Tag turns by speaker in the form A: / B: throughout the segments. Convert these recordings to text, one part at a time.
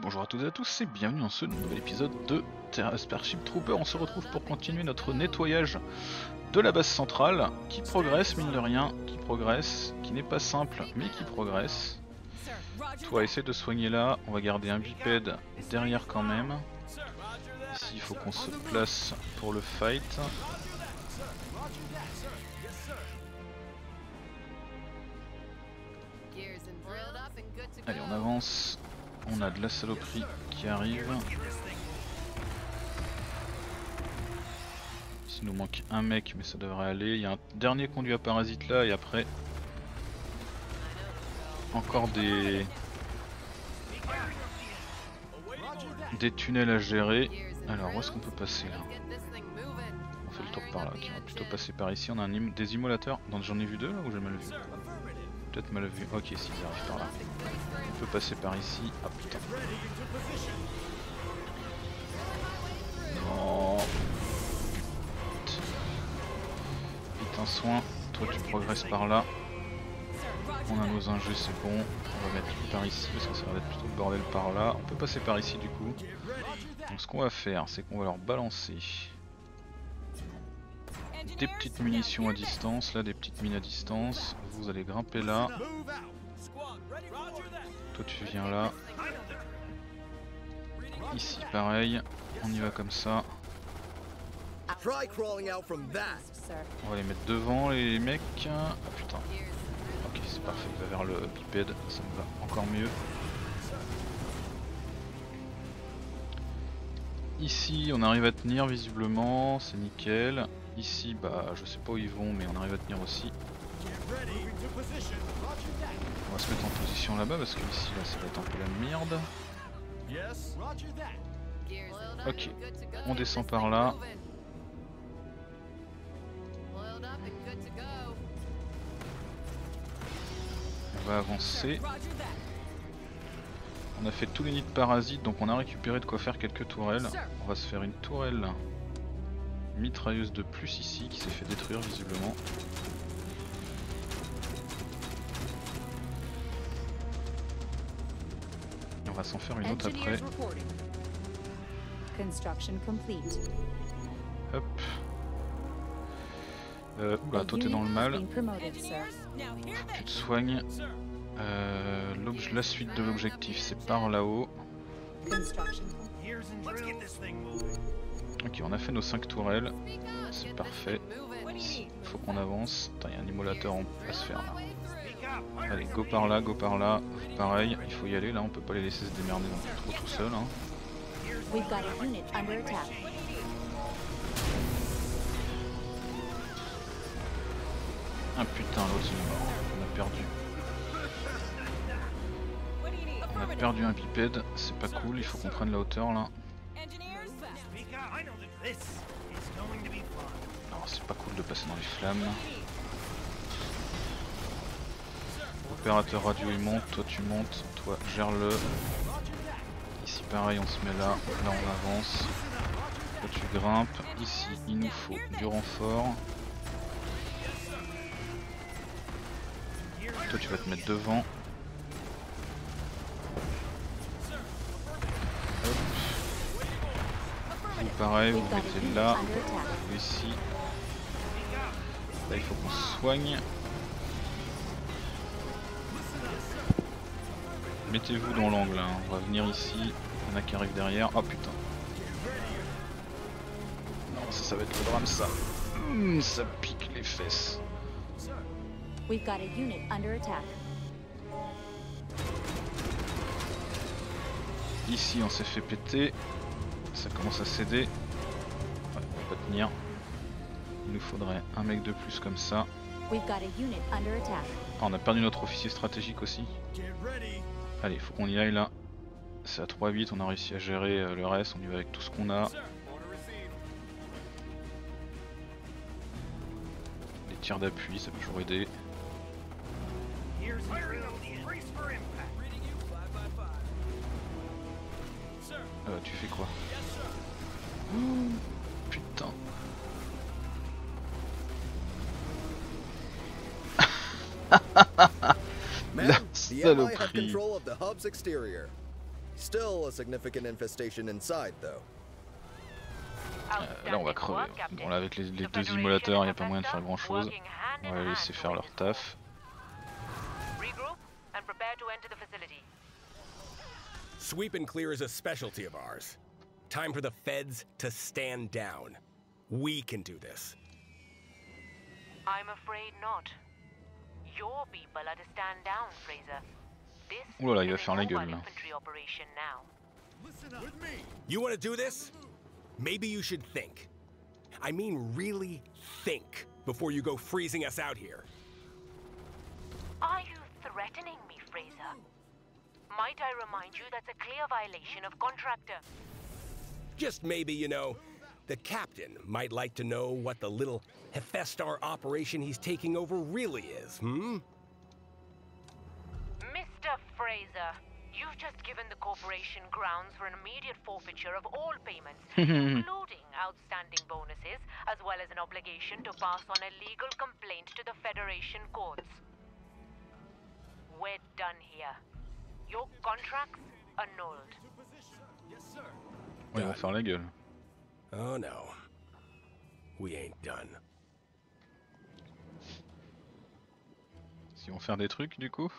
A: Bonjour à toutes et à tous et bienvenue dans ce nouvel épisode de Starship Trooper. On se retrouve pour continuer notre nettoyage de la base centrale qui progresse, mine de rien, qui progresse, qui n'est pas simple mais qui progresse. Toi, essaie de soigner là, on va garder un bipède derrière quand même. Ici, il faut qu'on se place pour le fight. Allez, on avance. On a de la saloperie qui arrive. Il nous manque un mec, mais ça devrait aller. Il y a un dernier conduit à parasite là, et après... Encore des... Des tunnels à gérer. Alors, où est-ce qu'on peut passer là? On fait le tour par là. On va plutôt passer par ici. On a un des immolateurs. J'en ai vu deux là ou j'ai mal vu? Peut-être mal vu. Ok, si, ils arrivent par là. On peut passer par ici. Ah putain. Non. Vite un soin. Toi tu progresses par là. On a nos ingés, c'est bon. On va mettre par ici parce que ça va être plutôt le bordel par là. On peut passer par ici du coup. Donc ce qu'on va faire, c'est qu'on va leur balancer des petites munitions à distance, là des petites mines à distance. Vous allez grimper là. Toi tu viens là. Ici pareil, on y va comme ça. On va les mettre devant les mecs. Ah putain. Ok c'est parfait, il va vers le bipède, ça me va encore mieux. Ici on arrive à tenir visiblement, c'est nickel. Ici, bah je sais pas où ils vont, mais on arrive à tenir aussi. On va se mettre en position là-bas parce que ici là ça va être un peu la merde. Ok, on descend par là. On va avancer. On a fait tous les nids de parasites donc on a récupéré de quoi faire quelques tourelles. On va se faire une tourelle mitrailleuse de plus ici qui s'est fait détruire visiblement. Et on va s'en faire une autre après. Hop. Euh, oula, toi t'es dans le mal. tu te soignes. Euh, la suite de l'objectif, c'est par là-haut. Ok, on a fait nos 5 tourelles, c'est parfait. Ici, faut qu'on avance. Il y a un immolateur à se faire là. Allez, go par là, go par là. Pareil, il faut y aller là, on peut pas les laisser se démerder non plus trop tout seul. Hein. Ah putain, l'autre il est mort, on a perdu. On a perdu un bipède, c'est pas cool, il faut qu'on prenne la hauteur là. Non, c'est pas cool de passer dans les flammes. Opérateur radio il monte, toi tu montes, toi gère-le. Ici pareil on se met là, là on avance. Toi tu grimpes, ici il nous faut du renfort. Toi tu vas te mettre devant. Pareil, vous mettez là, ici. Là il faut qu'on soigne. Mettez-vous dans l'angle, hein. on va venir ici. Il y en a qui arrivent derrière. Oh putain. Non, ça, ça va être le drame ça. Mmh, ça pique les fesses. Ici on s'est fait péter ça commence à céder. Ouais, on va pas tenir. Il nous faudrait un mec de plus comme ça. Ah, on a perdu notre officier stratégique aussi. Allez, faut qu'on y aille là. C'est à 3-8, on a réussi à gérer euh, le reste, on y va avec tout ce qu'on a. Les tirs d'appui, ça peut toujours aider. Euh, tu fais quoi? Putain. La saloperie.
B: Still a significant infestation inside, though.
A: Euh, là on va crever. Bon là avec les, les deux immolateurs il n'y a pas moyen de faire grand chose. On va les laisser faire leur taf.
C: Regroup and prepare to enter the facility.
D: Sweep and clear is a specialty of ours. Time for the feds to stand down. We can do this.
C: I'm afraid not. Your people are to stand down, Fraser. This
A: Ouh là là, il va
C: is
A: faire la gueule, là.
C: infantry operation now.
D: You want to do this? Maybe you should think. I mean, really think before you go freezing us out here.
C: Are you threatening me, Fraser? Might I remind you that's a clear violation of contractor?
D: Just maybe, you know, the captain might like to know what the little Hephaestar operation he's taking over really is, hmm?
C: Mr. Fraser, you've just given the corporation grounds for an immediate forfeiture of all payments, including outstanding bonuses, as well as an obligation to pass on a legal complaint to the Federation courts. We're done here. Your contract's annulled.
A: Ouais, ils vont faire la gueule.
D: Oh no. We ain't done.
A: Ils vont faire des trucs du coup?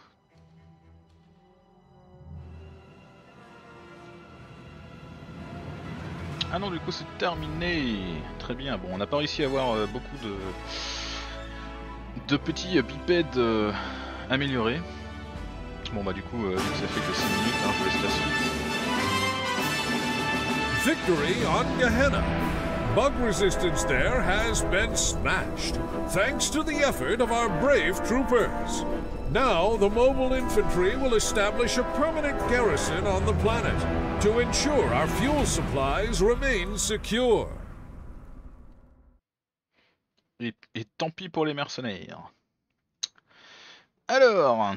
A: Ah non du coup c'est terminé Très bien, bon on n'a pas réussi à avoir euh, beaucoup de de petits euh, bipèdes euh, améliorés. Bon bah du coup vu que ça fait que 6 minutes, hein, je vous laisse la suite.
E: Victory on Gehenna. Bug resistance there has been smashed, thanks to the effort of our brave troopers. Now, the mobile infantry will establish a permanent garrison on the planet to ensure our fuel supplies remain secure.
A: Et, et tant pis pour les mercenaires. Alors,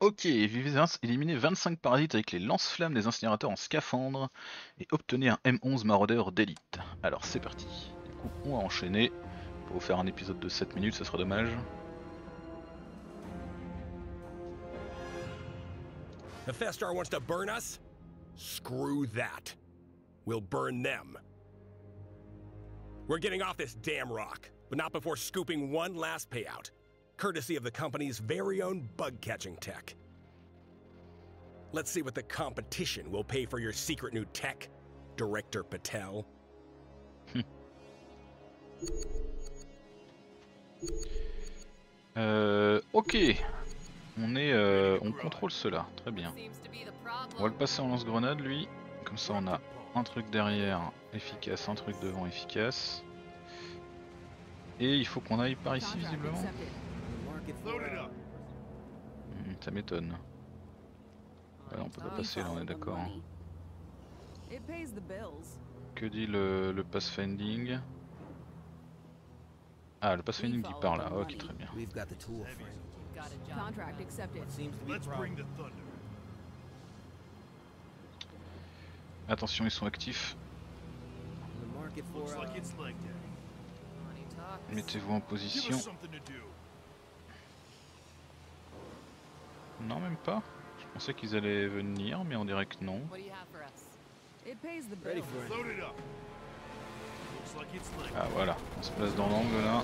A: ok, éliminez 25 parasites avec les lance-flammes des incinérateurs en scaphandre et obtenez un M11 maraudeur d'élite. Alors c'est parti. Du coup, on va enchaîner. Pour vous faire un épisode de 7 minutes, ça serait dommage.
D: Hephaestar wants to burn us? Screw that. We'll burn them. We're getting off this damn rock, but not before scooping one last payout, courtesy of the company's very own bug catching tech. Let's see what the competition will pay for your secret new tech, Director Patel.
A: Euh, ok. On est, euh, on contrôle cela, très bien. On va le passer en lance-grenade lui. Comme ça on a un truc derrière efficace, un truc devant efficace. Et il faut qu'on aille par ici visiblement. Hmm, ça m'étonne. On peut pas passer là, on est d'accord. hein. Que dit le, le pathfinding? Ah, le pathfinding dit par là, ok très bien. Attention, ils sont actifs.
F: Uh.
A: Mettez-vous en position. Non, même pas. Je pensais qu'ils allaient venir, mais on dirait que non. Ah voilà, on se place dans l'angle là.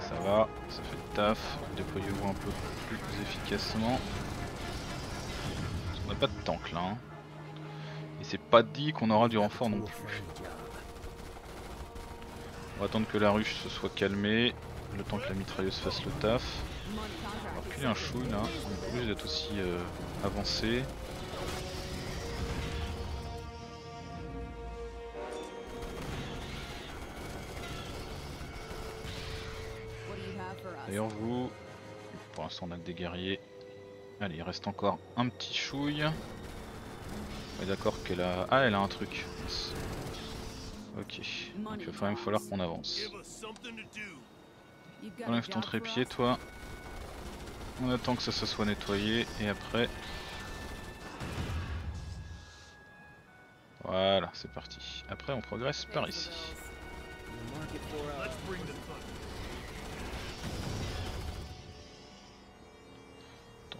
A: Ça va, ça fait le taf. Déployez-vous un peu plus efficacement. On n'a pas de tank là. hein. C'est pas dit qu'on aura du renfort non plus. On va attendre que la ruche se soit calmée. Le temps que la mitrailleuse fasse le taf. On va reculer un chouille là. On est obligé d'être aussi euh, avancé. D'ailleurs vous, pour l'instant on a que des guerriers. Allez, il reste encore un petit chouille. On est d'accord qu'elle a... Ah elle a un truc. Ok, donc il va quand même falloir qu'on avance. Enlève ton trépied toi. On attend que ça se soit nettoyé et après... Voilà, c'est parti. Après, on progresse par ici.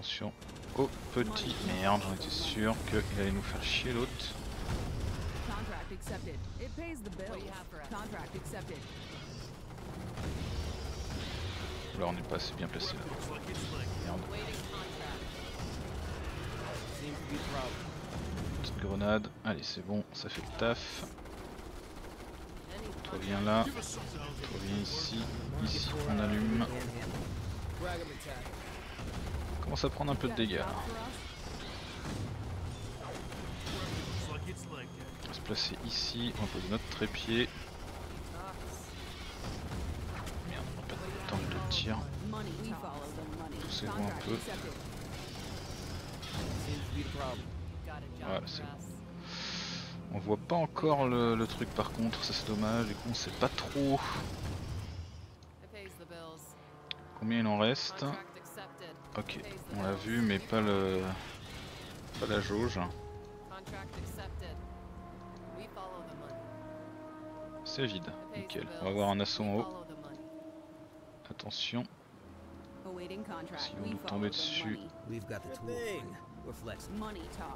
A: Attention au petit. Merde, j'en étais sûr qu'il allait nous faire chier l'autre. Là, on n'est pas assez bien placé là. Merde. Petite grenade. Allez, c'est bon, ça fait le taf. Toi, viens là. Toi, viens ici. Ici, on allume. Commence à prendre un peu de dégâts
G: like
A: On va se placer ici. On va poser notre trépied. Merde, on va pas tir.
H: We follow the money.
A: Poussez-vous un peu.
C: for
A: c'est
C: us.
A: On voit pas encore le, le truc par contre, ça c'est dommage. Du coup, on sait pas trop combien il en reste. Ok, on l'a vu, mais pas le. pas la jauge. C'est vide, nickel. On va avoir un assaut en haut. Attention. Si vous tombez dessus.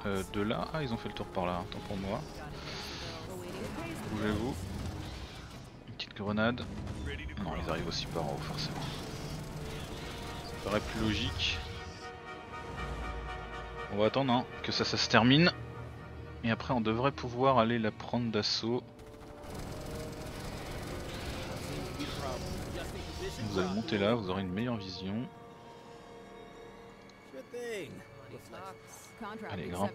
A: euh, de là. Ah, ils ont fait le tour par là, tant pour moi. Bougez-vous. Une petite grenade. Non, ils arrivent aussi par en haut, forcément. Ça paraît plus logique. On va attendre hein, que ça, ça se termine. Et après, on devrait pouvoir aller la prendre d'assaut. Vous allez monter là, vous aurez une meilleure vision. Allez, grimpe.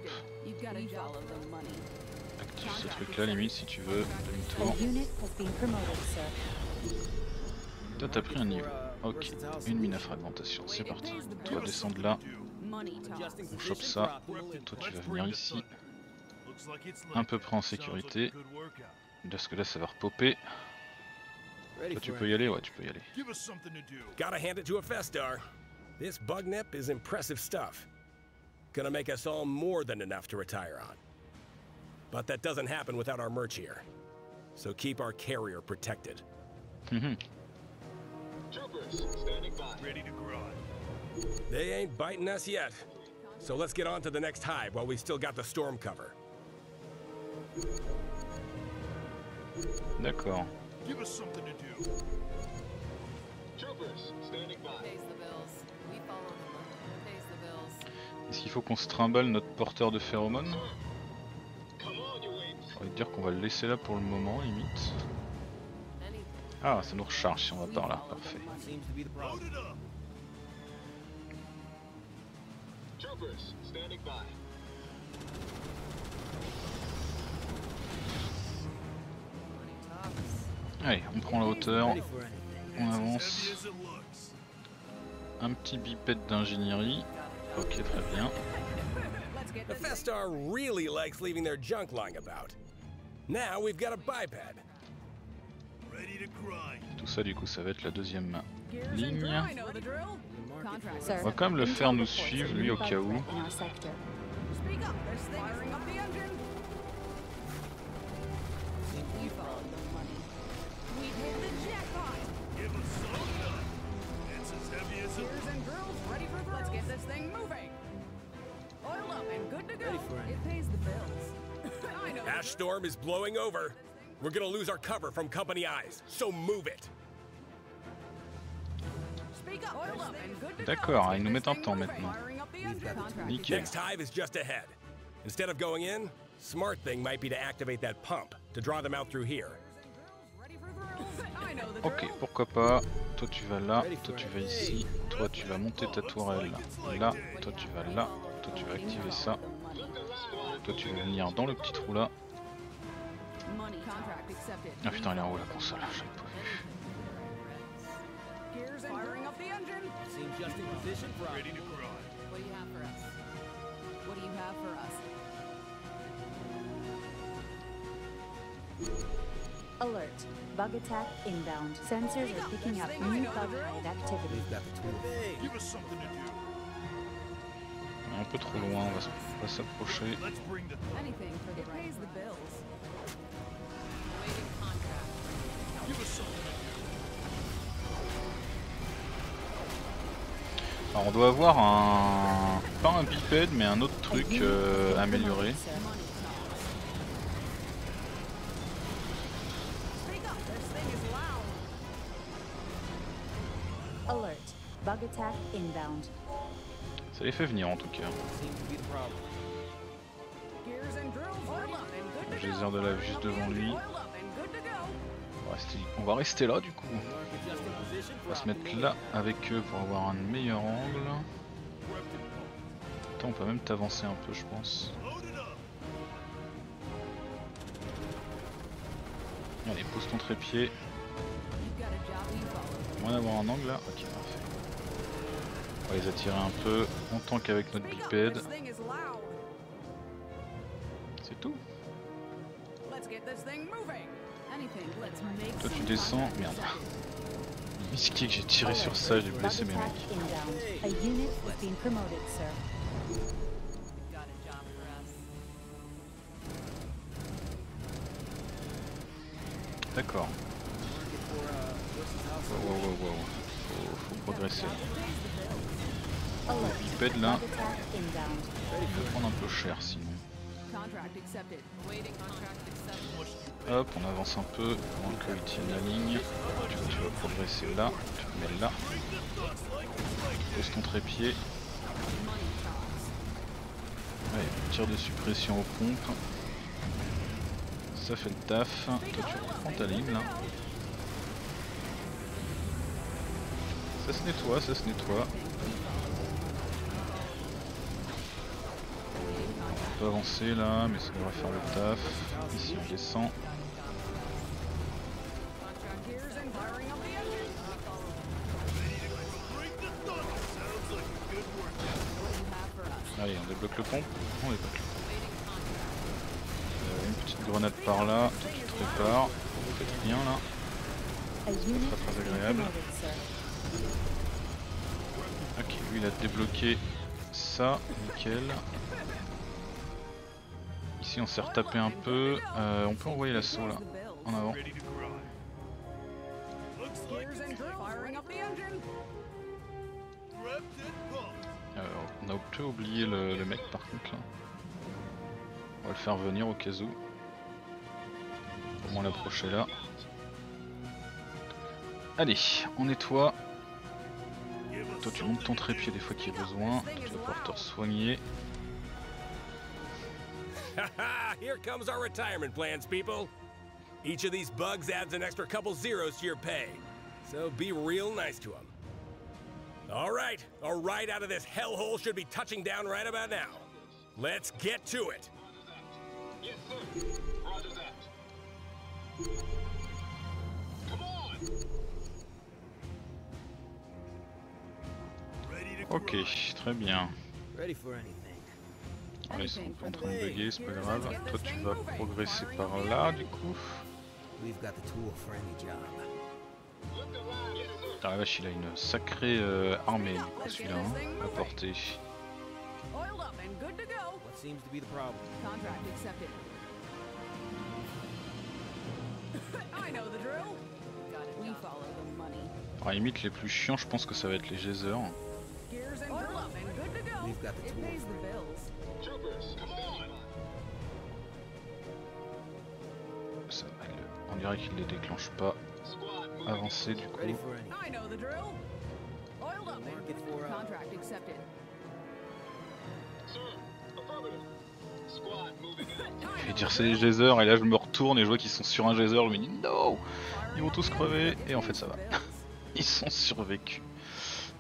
A: Active ce truc là, limite, si tu veux. Demi-tour. Toi, t'as pris un niveau. Ok, une mine à fragmentation, c'est parti. Toi,
H: bills.
A: descends de là. On chope ça. Toi, tu vas venir ici.
G: thunder. Looks like it's
A: Un peu près en sécurité. Parce que là, ça va repopper. Toi, tu
F: for
A: peux y aller Ouais, tu peux y aller.
G: Give us something to do.
D: Gotta hand it to a Festar. This bug nip is impressive stuff. Gonna make us all more than enough to retire on. But that doesn't happen without our merch here. So keep our carrier protected.
A: Mhm.
G: Ready to grind.
D: They ain't biting us yet. So let's get on to the next hive while we still got the storm cover.
A: D'accord.
G: Give us something to do.
C: Pays the bills. We follow the money. Pays the bills.
A: Est-ce qu'il faut qu'on se trimballe notre porteur de phéromones? Envie de dire qu'on va le laisser là pour le moment, limite. Ah, ça nous recharge si on va par là, parfait. Allez, on prend la hauteur, on avance. Un petit bipède d'ingénierie. Ok, très bien.
D: The Festar really likes leaving their junk lying about. Now we've got a biped.
A: Tout ça, du coup, ça va être la deuxième ligne. On va quand même le faire nous suivre, lui, au cas où.
D: Ash storm is blowing over. We're gonna lose our cover from company eyes, so move it.
A: D'accord, ils nous mettent un
H: thing
A: temps maintenant. Nickel.
D: Next hive is just ahead. Instead of going in, smart thing might be to activate that pump to draw them out through here.
A: Ok, pourquoi pas. Toi, tu vas là. Toi, tu vas ici. Toi, tu vas monter ta tourelle là. Toi, tu vas là. Toi, tu vas activer ça. Toi, tu vas venir dans le petit trou là.
H: Money. Contract accepted.
A: Ah putain, elle est en haut la console. j'avais pas vu.
H: Gears and firing up the engine.
F: Seems just in position for
G: ready to
F: optimal.
G: grind.
C: What do you have for us?
H: What do you have for us?
I: Alert. Bug attack inbound. Sensors are picking up new bug activity.
F: We've got the tool.
G: Give us something to do.
A: Un peu trop loin, on va s- on va s'approcher. Alors on doit avoir un... pas un bipède mais un autre truc euh, amélioré. Ça les fait venir en tout cas. Airs de lave juste devant lui. On va rester là du coup. On va se mettre là avec eux pour avoir un meilleur angle. Attends, on peut même t'avancer un peu je pense. Allez, pose ton trépied. On va avoir un angle là Ok, parfait. On va les attirer un peu en tant qu'avec notre bipède. C'est tout.
H: Let's get this thing.
A: Toi tu descends. Merde. Misqué que j'ai tiré sur ça, j'ai blessé mes mecs. D'accord. Wow, wow, wow. Faut, faut progresser.
I: Alert.
A: Bipède là, il va prendre un peu cher sinon. Hop, on avance un peu pendant qu'ils tiennent la ligne. Tu, tu vas progresser là, tu te mets là. Pose ton trépied? Allez, tir de suppression aux pompes. Ça fait le taf. Toi tu reprends ta ligne là. Ça se nettoie, ça se nettoie. Peut avancer là, mais ça devrait faire le taf. Ici on descend. Allez, on débloque le pompe. On débloque le pompe. Euh, une petite grenade par là, toi tu te prépares. Vous faites rien là. Pas très agréable. Ok, lui il a débloqué ça, nickel. On s'est retapé un peu. Euh, on peut envoyer l'assaut là, en avant. On a un peu oublié le, mec par contre là. On va le faire venir au cas où. Moins l'approcher là. Allez, on nettoie. Toi tu montes ton trépied des fois qu'il y a besoin. Toi, tu vas pouvoir te soigner.
D: Haha, here comes our retirement plans, people. Each of these bugs adds an extra couple zeros to your pay. So be real nice to them. All right, a ride out of this hellhole should be touching down right about now. Let's get to it.
G: ready to
A: Ok, très bien.
F: Ready for anything.
A: Ils sont en train de bugger, c'est pas grave. Toi tu vas progresser par là du coup.
F: We've got the tool for any job.
A: Putain la vache il a une sacrée euh, armée du coup celui-là hein, à porter. Alors limite les plus chiants je pense que ça va être les geysers.
F: Got the
H: It pays the bills.
A: On dirait qu'il les déclenche pas. Avancer du coup.
H: I know the drill. Oiled up
F: uh,
H: contract accepted.
A: Je vais dire c'est les geysers et là je me retourne et je vois qu'ils sont sur un geyser, je me dis no Ils vont tous crever et en fait ça va. Ils sont survécus.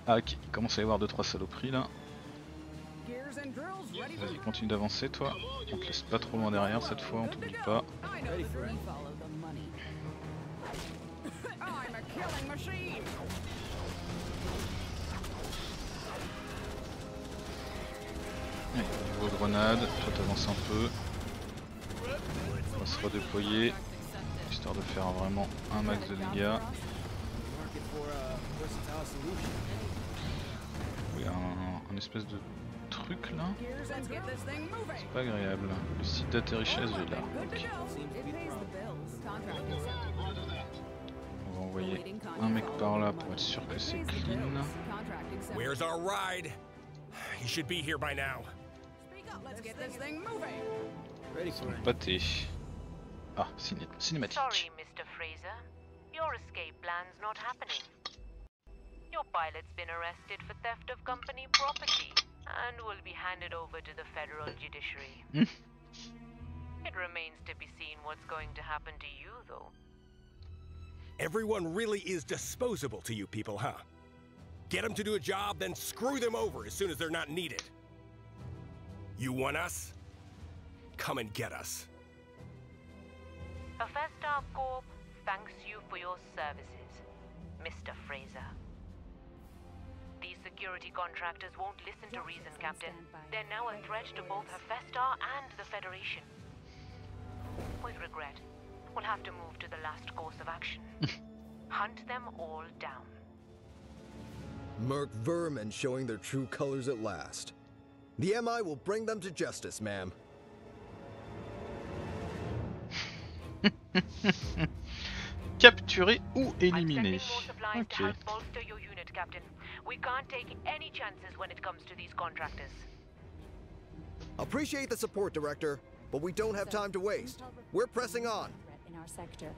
A: Ah ok, il commence à y avoir 2-3 saloperies là. Vas-y continue d'avancer toi. On te laisse pas trop loin derrière cette fois, on t'oublie pas. Allez, niveau grenade, toi t'avances un peu. On va se redéployer, histoire de faire vraiment un max de dégâts. Oui, un espèce de truc là. C'est pas agréable. Le site d'atterrissage est là. On va envoyer un mec par là pour être sûr que c'est clean.
D: Where's our ride? He should be here by now.
H: Speak up. Let's get this thing moving.
F: Ready for it.
A: Pâté. Ah, ciné- cinématique.
C: Sorry, Mr. Fraser. Your escape plan's not happening. Your pilot's been arrested for theft of company property and will be handed over to the federal judiciary.
A: Hmm.
C: It remains to be seen what's going to happen to you, though.
D: Everyone really is disposable to you people, huh? Get them to do a job, then screw them over as soon as they're not needed. You want us? Come and get us.
C: Hephaestus Corp thanks you for your services, Mr. Fraser. These security contractors won't listen to reason, Captain. They're now a threat to both Hephaestus and the Federation. With regret, we'll have to move to the last course of action. Hunt them all down.
B: Merc vermin showing their true colors at last. The MI will bring them to justice, ma'am.
A: Capturé ou
C: I'm
A: éliminé.
C: sending more supplies to
A: Ok.
C: Captain. We can't take any chances when it comes to these contractors.
B: Appreciate the support, Director, but we don't have time to waste. We're pressing on.
I: Threat in our sector.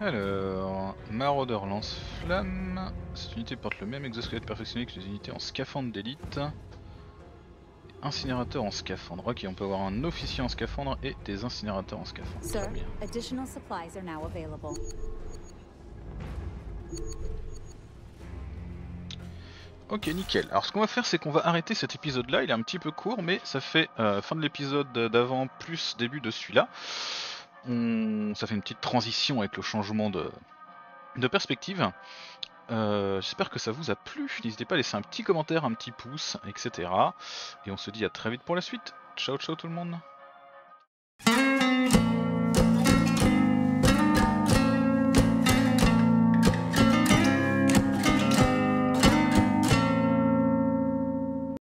A: Alors, maraudeur lance-flamme. Cette unité porte le même exosquelette perfectionné que les unités en scaphandre d'élite. Incinérateur en scaphandre. Ok, on peut avoir un officier en scaphandre et des incinérateurs en scaphandre.
I: Sir,
A: Très bien. Ok, nickel. Alors ce qu'on va faire, c'est qu'on va arrêter cet épisode-là. Il est un petit peu court, mais ça fait euh, fin de l'épisode d'avant plus début de celui-là. Ça fait une petite transition avec le changement de, de perspective. Euh, J'espère que ça vous a plu. N'hésitez pas à laisser un petit commentaire, un petit pouce, etc. Et on se dit à très vite pour la suite. Ciao, ciao tout le monde.